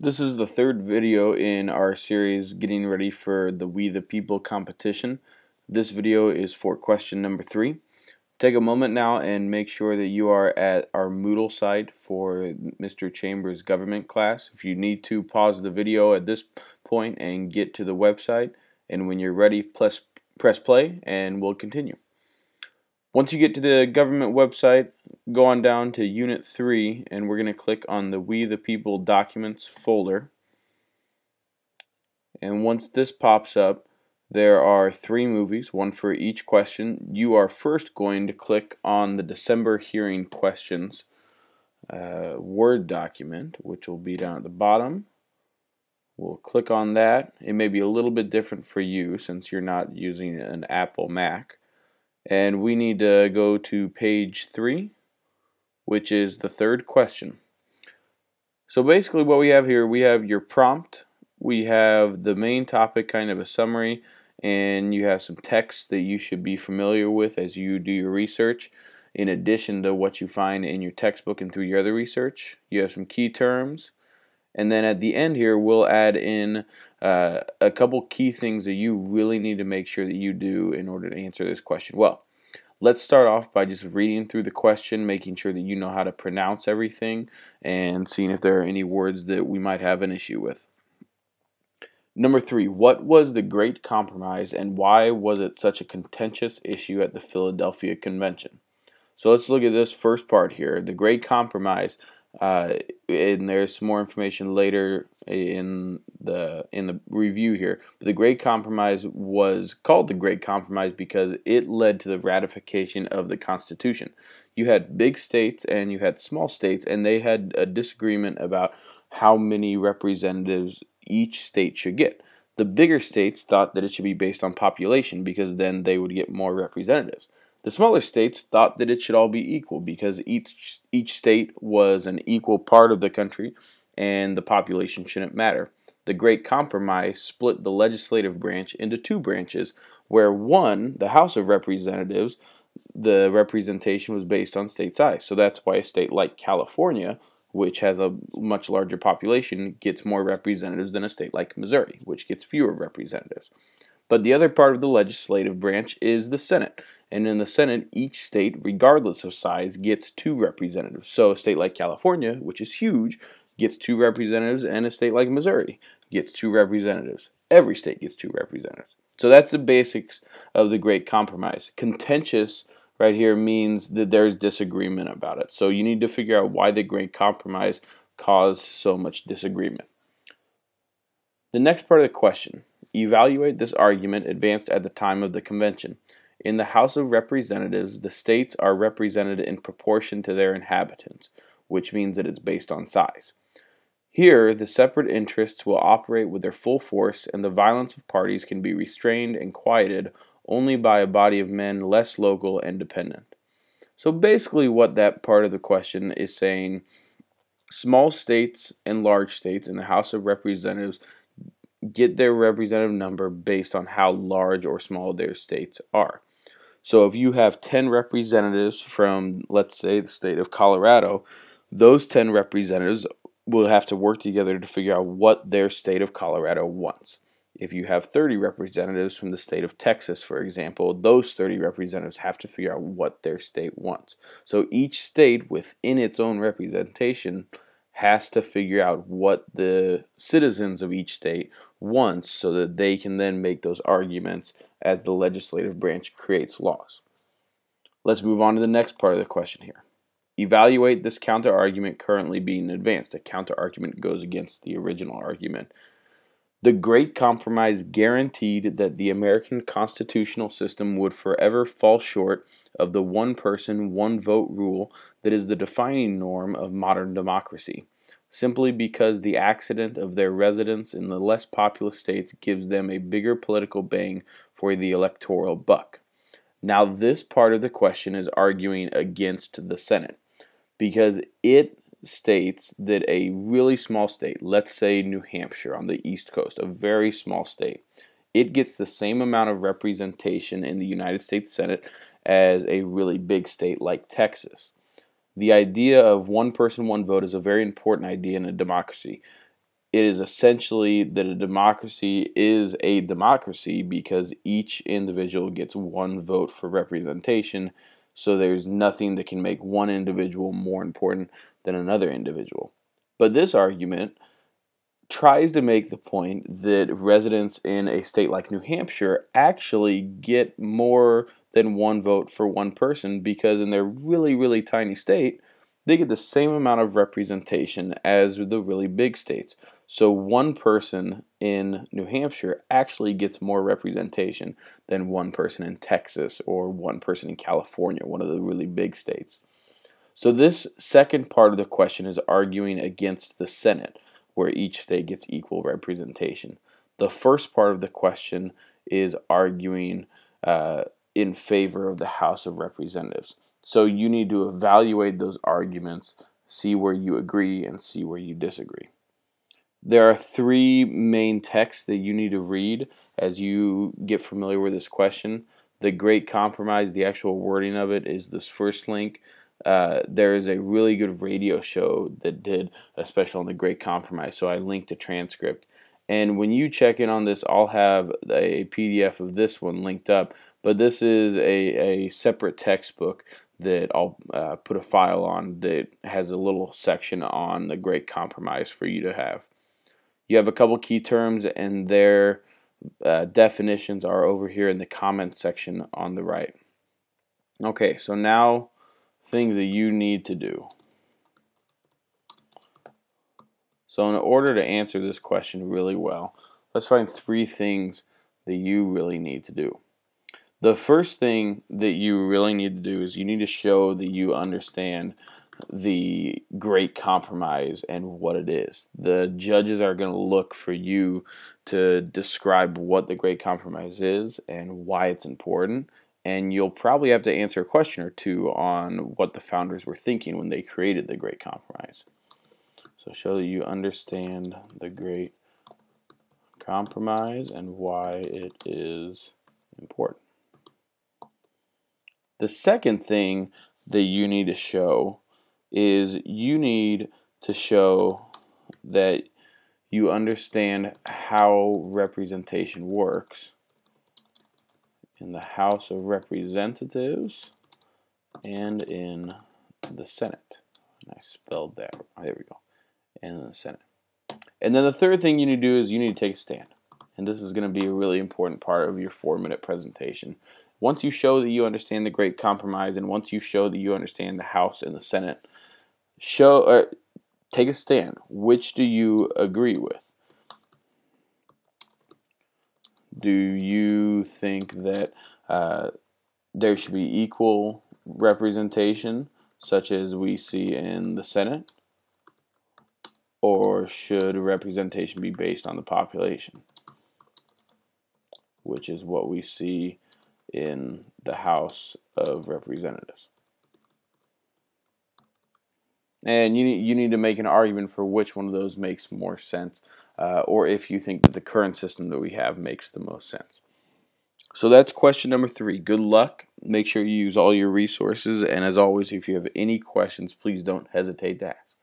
This is the third video in our series getting ready for the We the People competition. This video is for question number three. Take a moment now and make sure that you are at our Moodle site for Mr. Chambers government class. If you need to, pause the video at this point and get to the website. And when you're ready, press, press play and we'll continue. Once you get to the government website, go on down to Unit 3 and we're going to click on the We the People Documents folder. And once this pops up, there are three movies, one for each question. You are first going to click on the December hearing questions uh, Word document, which will be down at the bottom. We'll click on that. It may be a little bit different for you since you're not using an Apple Mac and we need to go to page 3 which is the third question. So basically what we have here, we have your prompt, we have the main topic, kind of a summary, and you have some text that you should be familiar with as you do your research in addition to what you find in your textbook and through your other research. You have some key terms, and then at the end here, we'll add in uh, a couple key things that you really need to make sure that you do in order to answer this question well. Let's start off by just reading through the question, making sure that you know how to pronounce everything, and seeing if there are any words that we might have an issue with. Number three, what was the Great Compromise and why was it such a contentious issue at the Philadelphia Convention? So let's look at this first part here. The Great Compromise uh, and there's some more information later in the in the review here. But the Great Compromise was called the Great Compromise because it led to the ratification of the Constitution. You had big states and you had small states, and they had a disagreement about how many representatives each state should get. The bigger states thought that it should be based on population because then they would get more representatives. The smaller states thought that it should all be equal because each each state was an equal part of the country and the population shouldn't matter. The Great Compromise split the legislative branch into two branches, where one, the House of Representatives, the representation was based on state size. So that's why a state like California, which has a much larger population, gets more representatives than a state like Missouri, which gets fewer representatives. But the other part of the legislative branch is the Senate. And in the Senate, each state, regardless of size, gets two representatives. So a state like California, which is huge, gets two representatives, and a state like Missouri gets two representatives. Every state gets two representatives. So that's the basics of the Great Compromise. Contentious right here means that there's disagreement about it. So you need to figure out why the Great Compromise caused so much disagreement. The next part of the question evaluate this argument advanced at the time of the convention. In the House of Representatives, the states are represented in proportion to their inhabitants, which means that it's based on size. Here, the separate interests will operate with their full force, and the violence of parties can be restrained and quieted only by a body of men less local and dependent. So basically, what that part of the question is saying small states and large states in the House of Representatives get their representative number based on how large or small their states are. So if you have 10 representatives from, let's say, the state of Colorado, those 10 representatives will have to work together to figure out what their state of Colorado wants. If you have 30 representatives from the state of Texas, for example, those 30 representatives have to figure out what their state wants. So each state within its own representation has to figure out what the citizens of each state wants so that they can then make those arguments as the legislative branch creates laws. Let's move on to the next part of the question here. Evaluate this counter argument currently being advanced. A counter argument goes against the original argument. The Great Compromise guaranteed that the American constitutional system would forever fall short of the one person, one vote rule that is the defining norm of modern democracy, simply because the accident of their residence in the less populous states gives them a bigger political bang for the electoral buck. Now, this part of the question is arguing against the Senate because it states that a really small state, let's say New Hampshire on the East Coast, a very small state, it gets the same amount of representation in the United States Senate as a really big state like Texas. The idea of one person, one vote is a very important idea in a democracy. it is essentially that a democracy is a democracy because each individual gets one vote for representation. So there's nothing that can make one individual more important than another individual. But this argument tries to make the point that residents in a state like New Hampshire actually get more than one vote for one person because in their really, really tiny state, they get the same amount of representation as the really big states. So one person in New Hampshire actually gets more representation than one person in Texas or one person in California, one of the really big states. So this second part of the question is arguing against the Senate, where each state gets equal representation. The first part of the question is arguing uh, in favor of the House of Representatives. So you need to evaluate those arguments, see where you agree, and see where you disagree. There are three main texts that you need to read as you get familiar with this question. The Great Compromise, the actual wording of it, is this first link. Uh, there is a really good radio show that did a special on the Great Compromise, so I linked a transcript. And when you check in on this, I'll have a PDF of this one linked up. But this is a, a separate textbook that I'll uh, put a file on that has a little section on the Great Compromise for you to have. You have a couple key terms and their uh, definitions are over here in the comments section on the right. Okay, so now things that you need to do. So in order to answer this question really well, let's find three things that you really need to do. The first thing that you really need to do is you need to show that you understand the great compromise and what it is. The judges are going to look for you to describe what the great compromise is and why it's important. And you'll probably have to answer a question or two on what the founders were thinking when they created the great compromise. So show that you understand the great compromise and why it is important. The second thing that you need to show is you need to show that you understand how representation works in the House of Representatives and in the Senate. And I spelled that. There we go. And in the Senate. And then the third thing you need to do is you need to take a stand. And this is going to be a really important part of your four minute presentation. Once you show that you understand the Great Compromise, and once you show that you understand the House and the Senate, show or take a stand. Which do you agree with? Do you think that uh, there should be equal representation, such as we see in the Senate? Or should representation be based on the population? Which is what we see in the House of Representatives. And you need, you need to make an argument for which one of those makes more sense, uh, or if you think that the current system that we have makes the most sense. So that's question number three. Good luck. Make sure you use all your resources. And as always, if you have any questions, please don't hesitate to ask.